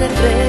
del rey.